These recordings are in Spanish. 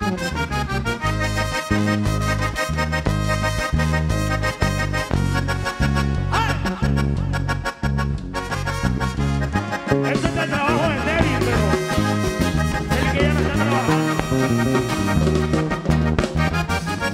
¡Ay! ¡Ay! ¡Eso está el trabajo del Mary, pero... ¡Sería que ella no está trabajando!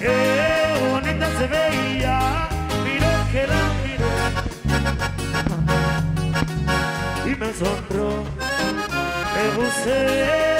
¡Qué bonita se veía! ¡Miró que la miró! ¡Y me asombró! ¡Me buscé!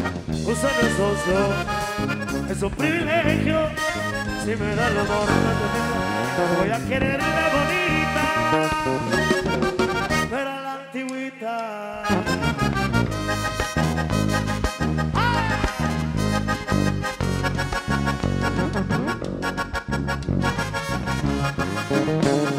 Gusano es socio, es un privilegio. Si me da el amor, no voy a querer a la bonita, pero a la antigüita. Ah.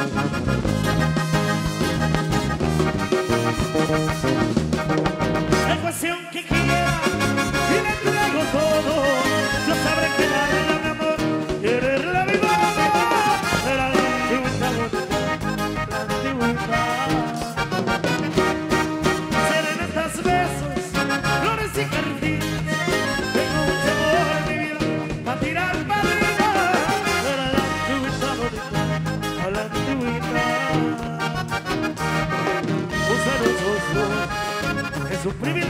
Суприми